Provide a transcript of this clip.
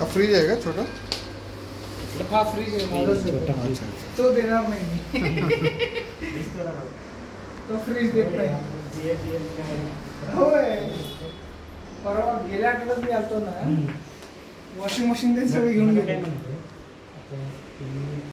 अब फ्रीज आएगा छोटा? हा फ्रीज है मॉडल अच्छा अच्छा तो देना मैं तो फ्रीज देत नाही होय परवा गेल्या आठवड्यात मी आलतो ना वॉशिंग मशीन ते सगळं घेऊन गेले